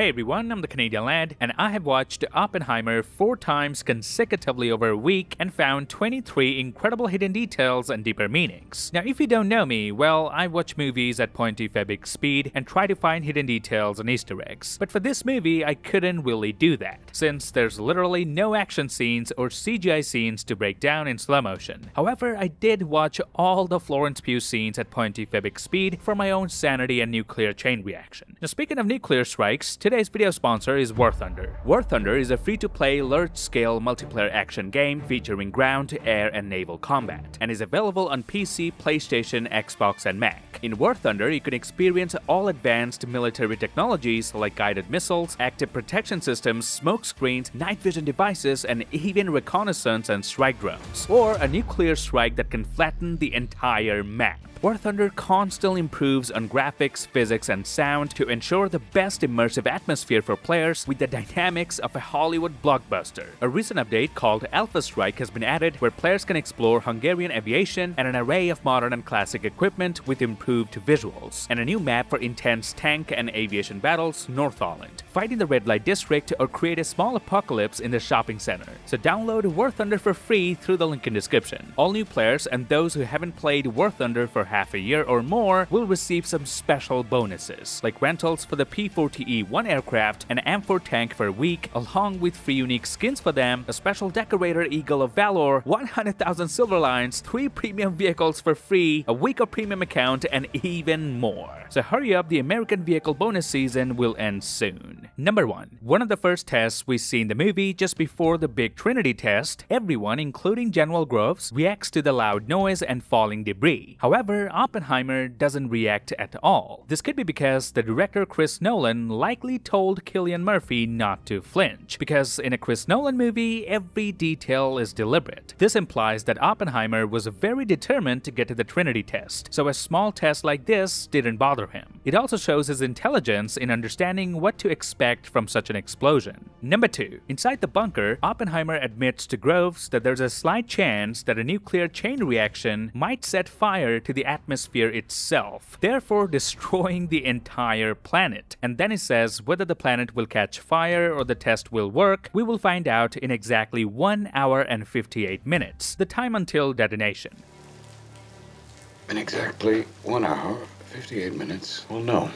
Hey everyone, I'm the Canadian Lad, and I have watched Oppenheimer four times consecutively over a week and found 23 incredible hidden details and deeper meanings. Now, if you don't know me, well, I watch movies at pointy-fabic speed and try to find hidden details and Easter eggs. But for this movie, I couldn't really do that, since there's literally no action scenes or CGI scenes to break down in slow motion. However, I did watch all the Florence Pugh scenes at pointy-fabic speed for my own sanity and nuclear chain reaction. Now, speaking of nuclear strikes, Today's video sponsor is War Thunder. War Thunder is a free-to-play large-scale multiplayer action game featuring ground, air, and naval combat, and is available on PC, PlayStation, Xbox, and Mac. In War Thunder, you can experience all advanced military technologies like guided missiles, active protection systems, smoke screens, night vision devices, and even reconnaissance and strike drones, or a nuclear strike that can flatten the entire map. War Thunder constantly improves on graphics, physics, and sound to ensure the best immersive atmosphere for players with the dynamics of a Hollywood blockbuster. A recent update called Alpha Strike has been added where players can explore Hungarian aviation and an array of modern and classic equipment with improved visuals, and a new map for intense tank and aviation battles, Northholland. Fight in the red light district or create a small apocalypse in the shopping center. So download War Thunder for free through the link in description. All new players and those who haven't played War Thunder for half a year or more will receive some special bonuses, like rentals for the P-40E-1 aircraft, an M4 tank for a week, along with free unique skins for them, a special decorator Eagle of Valor, 100,000 silver lions, 3 premium vehicles for free, a week of premium account, and even more. So hurry up, the American Vehicle bonus season will end soon. Number 1. One of the first tests we see in the movie just before the big Trinity test, everyone, including General Groves, reacts to the loud noise and falling debris. However, Oppenheimer doesn't react at all. This could be because the director Chris Nolan likely told Cillian Murphy not to flinch, because in a Chris Nolan movie, every detail is deliberate. This implies that Oppenheimer was very determined to get to the Trinity test, so a small test like this didn't bother him. It also shows his intelligence in understanding what to expect from such an explosion. Number 2. Inside the bunker, Oppenheimer admits to Groves that there's a slight chance that a nuclear chain reaction might set fire to the atmosphere itself, therefore destroying the entire planet. And then he says whether the planet will catch fire or the test will work, we will find out in exactly 1 hour and 58 minutes, the time until detonation. In exactly 1 hour, 58 minutes, we'll know.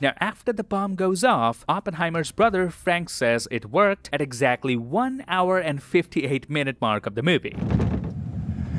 Now, after the bomb goes off, Oppenheimer's brother Frank says it worked at exactly 1 hour and 58 minute mark of the movie.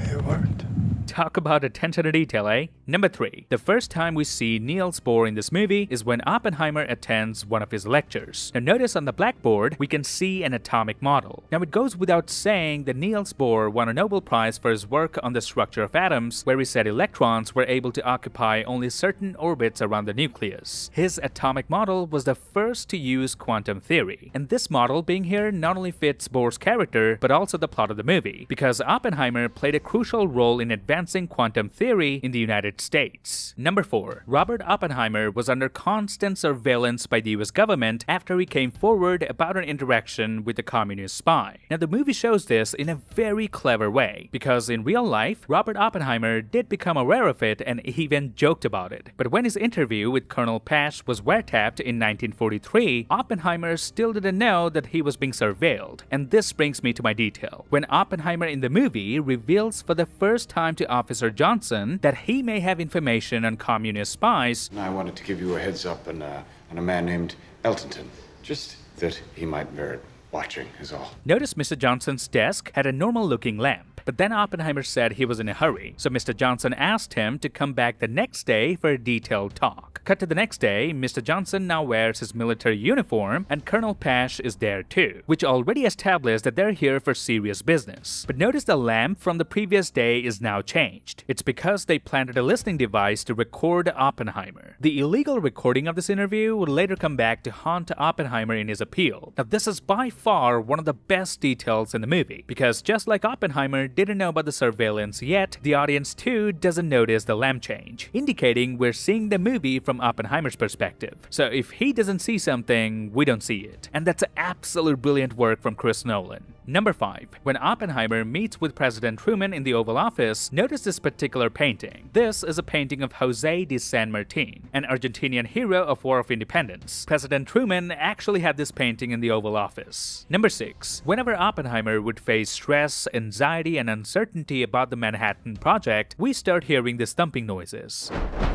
It worked. Talk about attention to detail, eh? Number 3. The first time we see Niels Bohr in this movie is when Oppenheimer attends one of his lectures. Now notice on the blackboard, we can see an atomic model. Now it goes without saying that Niels Bohr won a Nobel Prize for his work on the structure of atoms, where he said electrons were able to occupy only certain orbits around the nucleus. His atomic model was the first to use quantum theory, and this model being here not only fits Bohr's character, but also the plot of the movie, because Oppenheimer played a crucial role in advancing quantum theory in the United States. Number 4. Robert Oppenheimer was under constant surveillance by the US government after he came forward about an interaction with a communist spy. Now the movie shows this in a very clever way, because in real life, Robert Oppenheimer did become aware of it and even joked about it. But when his interview with Colonel Pash was wiretapped in 1943, Oppenheimer still didn't know that he was being surveilled. And this brings me to my detail. When Oppenheimer in the movie reveals for the first time to Officer Johnson that he may have information on communist spies. I wanted to give you a heads up on, uh, on a man named Eltenton. Just that he might merit watching, is all. Notice Mr. Johnson's desk had a normal looking lamp. But then Oppenheimer said he was in a hurry, so Mr. Johnson asked him to come back the next day for a detailed talk. Cut to the next day, Mr. Johnson now wears his military uniform, and Colonel Pash is there too, which already established that they're here for serious business. But notice the lamp from the previous day is now changed. It's because they planted a listening device to record Oppenheimer. The illegal recording of this interview would later come back to haunt Oppenheimer in his appeal. Now, this is by far one of the best details in the movie, because just like Oppenheimer didn't know about the surveillance yet, the audience too doesn't notice the lamp change, indicating we're seeing the movie from Oppenheimer's perspective. So if he doesn't see something, we don't see it. And that's a absolute brilliant work from Chris Nolan. Number 5. When Oppenheimer meets with President Truman in the Oval Office, notice this particular painting. This is a painting of Jose de San Martin, an Argentinian hero of War of Independence. President Truman actually had this painting in the Oval Office. Number 6. Whenever Oppenheimer would face stress, anxiety, and uncertainty about the Manhattan Project, we start hearing these thumping noises.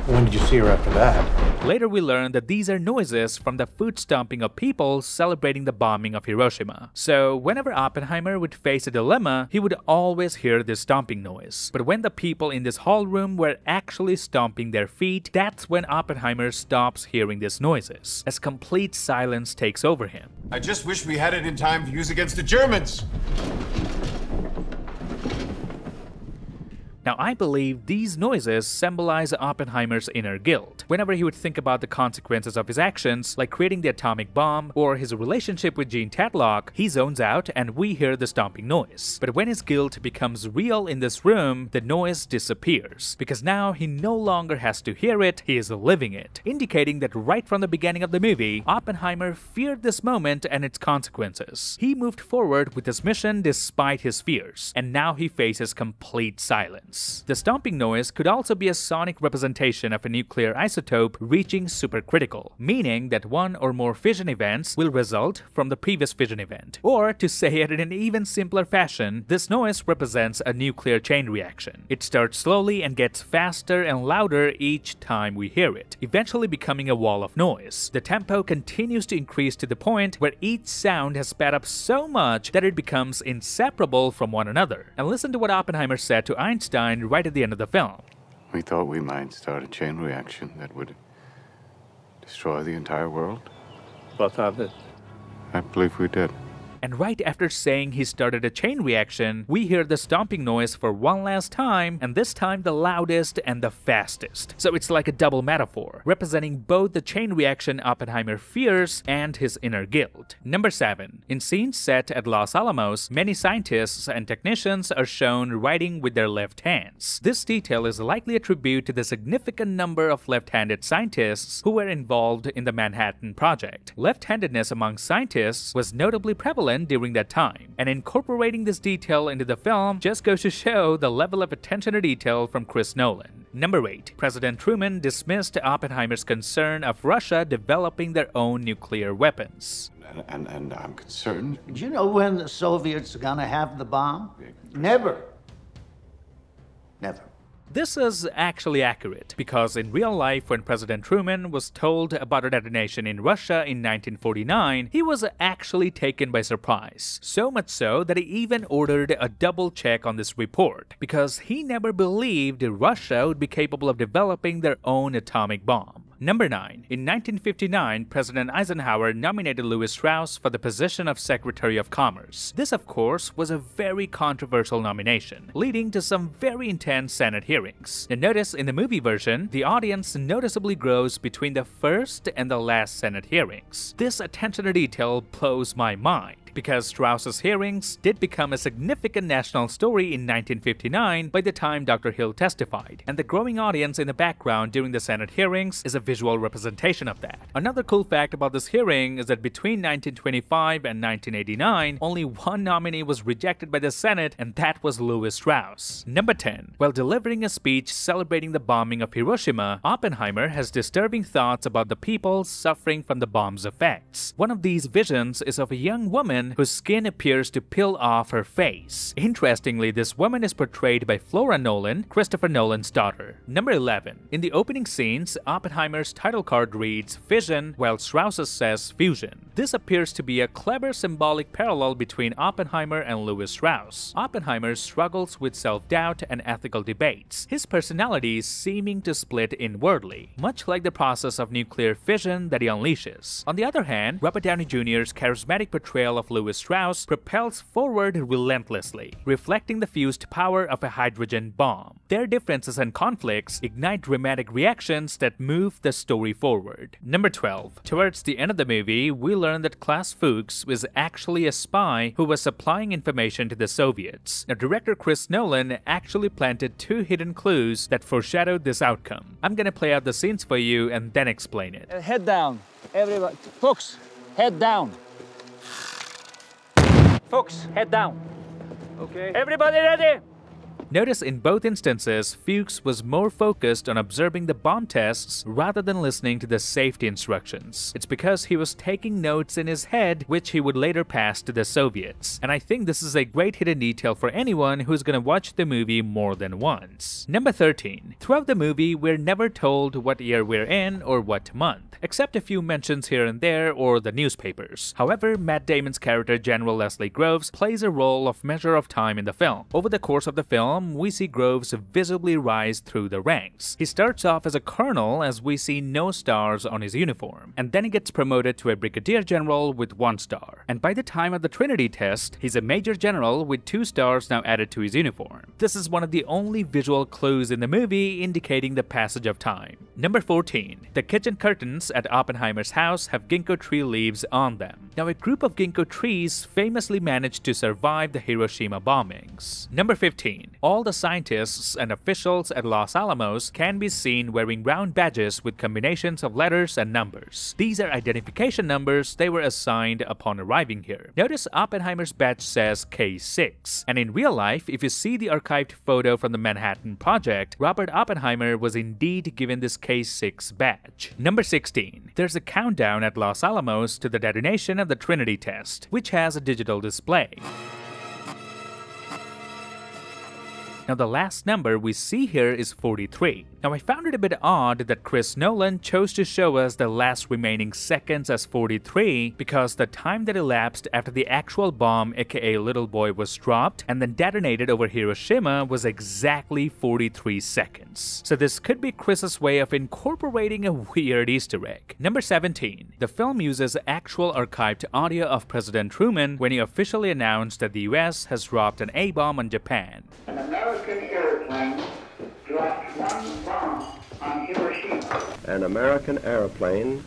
When did you see her after that? Later, we learn that these are noises from the foot stomping of people celebrating the bombing of Hiroshima. So, whenever Oppenheimer would face a dilemma, he would always hear this stomping noise. But when the people in this hall room were actually stomping their feet, that's when Oppenheimer stops hearing these noises, as complete silence takes over him. I just wish we had it in time to use against the Germans. Now, I believe these noises symbolize Oppenheimer's inner guilt. Whenever he would think about the consequences of his actions, like creating the atomic bomb or his relationship with Jean Tatlock, he zones out and we hear the stomping noise. But when his guilt becomes real in this room, the noise disappears, because now he no longer has to hear it, he is living it, indicating that right from the beginning of the movie, Oppenheimer feared this moment and its consequences. He moved forward with his mission despite his fears, and now he faces complete silence. The stomping noise could also be a sonic representation of a nuclear isotope reaching supercritical, meaning that one or more fission events will result from the previous fission event. Or, to say it in an even simpler fashion, this noise represents a nuclear chain reaction. It starts slowly and gets faster and louder each time we hear it, eventually becoming a wall of noise. The tempo continues to increase to the point where each sound has sped up so much that it becomes inseparable from one another. And listen to what Oppenheimer said to Einstein right at the end of the film. We thought we might start a chain reaction that would destroy the entire world. What of it? I believe we did. And right after saying he started a chain reaction, we hear the stomping noise for one last time, and this time the loudest and the fastest. So it's like a double metaphor, representing both the chain reaction Oppenheimer fears and his inner guilt. Number 7. In scenes set at Los Alamos, many scientists and technicians are shown writing with their left hands. This detail is likely a tribute to the significant number of left-handed scientists who were involved in the Manhattan Project. Left-handedness among scientists was notably prevalent during that time, and incorporating this detail into the film just goes to show the level of attention to detail from Chris Nolan. Number 8. President Truman dismissed Oppenheimer's concern of Russia developing their own nuclear weapons. And, and, and I'm concerned. Do you know when the Soviets are going to have the bomb? Never. Never. This is actually accurate because in real life, when President Truman was told about a detonation in Russia in 1949, he was actually taken by surprise. So much so that he even ordered a double check on this report because he never believed Russia would be capable of developing their own atomic bomb. Number 9. In 1959, President Eisenhower nominated Lewis Strauss for the position of Secretary of Commerce. This, of course, was a very controversial nomination, leading to some very intense Senate hearings. And notice in the movie version, the audience noticeably grows between the first and the last Senate hearings. This attention to detail blows my mind because Strauss's hearings did become a significant national story in 1959 by the time Dr. Hill testified, and the growing audience in the background during the Senate hearings is a visual representation of that. Another cool fact about this hearing is that between 1925 and 1989, only one nominee was rejected by the Senate, and that was Lewis Strauss. Number 10. While delivering a speech celebrating the bombing of Hiroshima, Oppenheimer has disturbing thoughts about the people suffering from the bomb's effects. One of these visions is of a young woman whose skin appears to peel off her face. Interestingly, this woman is portrayed by Flora Nolan, Christopher Nolan's daughter. Number 11. In the opening scenes, Oppenheimer's title card reads Fission, while Strauss's says Fusion. This appears to be a clever symbolic parallel between Oppenheimer and Lewis Strauss. Oppenheimer struggles with self-doubt and ethical debates, his personality is seeming to split inwardly, much like the process of nuclear fission that he unleashes. On the other hand, Robert Downey Jr.'s charismatic portrayal of Lewis Strauss propels forward relentlessly, reflecting the fused power of a hydrogen bomb. Their differences and conflicts ignite dramatic reactions that move the story forward. Number 12. Towards the end of the movie, we learn that Klaus Fuchs was actually a spy who was supplying information to the Soviets. Now, director Chris Nolan actually planted two hidden clues that foreshadowed this outcome. I'm gonna play out the scenes for you and then explain it. Head down. Everybody. Fuchs, head down. Folks, head down. Okay. Everybody ready? Notice in both instances, Fuchs was more focused on observing the bomb tests rather than listening to the safety instructions. It's because he was taking notes in his head, which he would later pass to the Soviets. And I think this is a great hidden detail for anyone who's gonna watch the movie more than once. Number 13. Throughout the movie, we're never told what year we're in or what month, except a few mentions here and there or the newspapers. However, Matt Damon's character General Leslie Groves plays a role of measure of time in the film. Over the course of the film, we see Groves visibly rise through the ranks. He starts off as a colonel as we see no stars on his uniform, and then he gets promoted to a brigadier general with one star. And by the time of the Trinity test, he's a major general with two stars now added to his uniform. This is one of the only visual clues in the movie indicating the passage of time. Number 14. The kitchen curtains at Oppenheimer's house have ginkgo tree leaves on them. Now, a group of ginkgo trees famously managed to survive the Hiroshima bombings. Number 15. All the scientists and officials at Los Alamos can be seen wearing round badges with combinations of letters and numbers. These are identification numbers they were assigned upon arriving here. Notice Oppenheimer's badge says K6, and in real life, if you see the archived photo from the Manhattan Project, Robert Oppenheimer was indeed given this K6 badge. Number 16. There's a countdown at Los Alamos to the detonation of the Trinity test, which has a digital display. Now the last number we see here is 43. Now I found it a bit odd that Chris Nolan chose to show us the last remaining seconds as 43 because the time that elapsed after the actual bomb aka Little Boy was dropped and then detonated over Hiroshima was exactly 43 seconds. So this could be Chris's way of incorporating a weird easter egg. Number 17. The film uses actual archived audio of President Truman when he officially announced that the US has dropped an A-bomb on Japan. An American airplane dropped one bomb on Hiroshima. An American airplane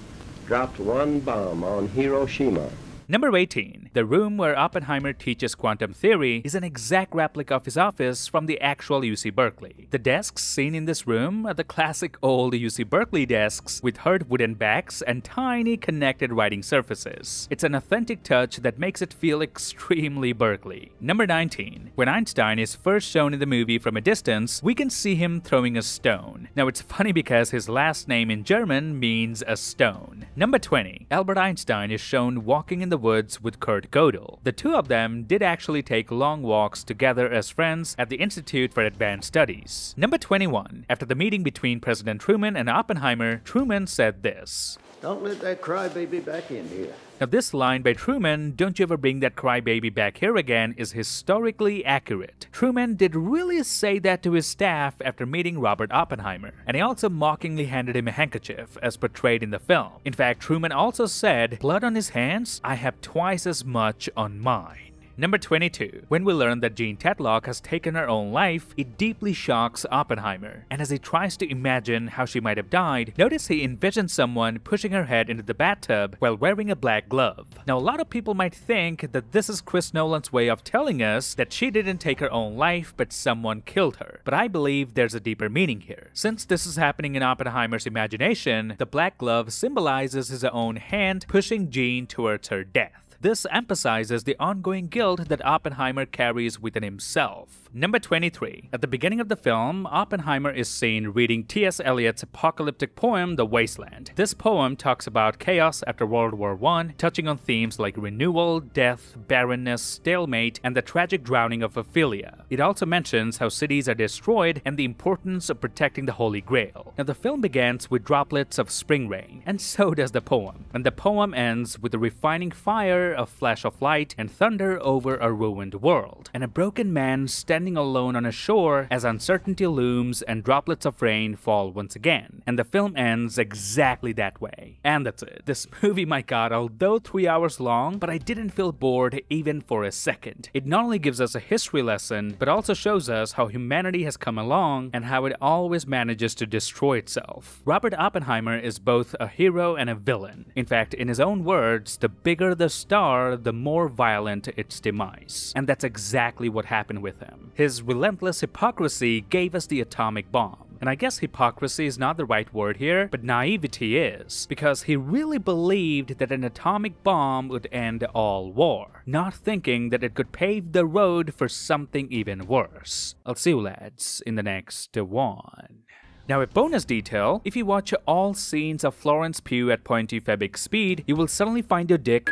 dropped one bomb on Hiroshima. Number 18. The room where Oppenheimer teaches quantum theory is an exact replica of his office from the actual UC Berkeley. The desks seen in this room are the classic old UC Berkeley desks with hard wooden backs and tiny connected writing surfaces. It's an authentic touch that makes it feel extremely Berkeley. Number 19. When Einstein is first shown in the movie from a distance, we can see him throwing a stone. Now it's funny because his last name in German means a stone. Number 20. Albert Einstein is shown walking in the woods with Kurt Gödel. The two of them did actually take long walks together as friends at the Institute for Advanced Studies. Number 21. After the meeting between President Truman and Oppenheimer, Truman said this. Don't let that crybaby back in here. Now, this line by Truman, don't you ever bring that crybaby back here again, is historically accurate. Truman did really say that to his staff after meeting Robert Oppenheimer, and he also mockingly handed him a handkerchief, as portrayed in the film. In fact, Truman also said, Blood on his hands? I have twice as much on mine. Number 22. When we learn that Jean Tatlock has taken her own life, it deeply shocks Oppenheimer. And as he tries to imagine how she might have died, notice he envisions someone pushing her head into the bathtub while wearing a black glove. Now, a lot of people might think that this is Chris Nolan's way of telling us that she didn't take her own life, but someone killed her. But I believe there's a deeper meaning here. Since this is happening in Oppenheimer's imagination, the black glove symbolizes his own hand pushing Jean towards her death. This emphasizes the ongoing guilt that Oppenheimer carries within himself. Number 23. At the beginning of the film, Oppenheimer is seen reading T.S. Eliot's apocalyptic poem, The Wasteland. This poem talks about chaos after World War I, touching on themes like renewal, death, barrenness, stalemate, and the tragic drowning of Ophelia. It also mentions how cities are destroyed and the importance of protecting the Holy Grail. Now, the film begins with droplets of spring rain, and so does the poem. And the poem ends with a refining fire, a flash of light, and thunder over a ruined world, and a broken man standing alone on a shore as uncertainty looms and droplets of rain fall once again. And the film ends exactly that way. And that's it. This movie, my god, although three hours long, but I didn't feel bored even for a second. It not only gives us a history lesson, but also shows us how humanity has come along and how it always manages to destroy itself. Robert Oppenheimer is both a hero and a villain. In fact, in his own words, the bigger the star, the more violent its demise. And that's exactly what happened with him. His relentless hypocrisy gave us the atomic bomb. And I guess hypocrisy is not the right word here, but naivety is, because he really believed that an atomic bomb would end all war, not thinking that it could pave the road for something even worse. I'll see you lads in the next one. Now a bonus detail, if you watch all scenes of Florence Pugh at 0.2 speed, you will suddenly find your dick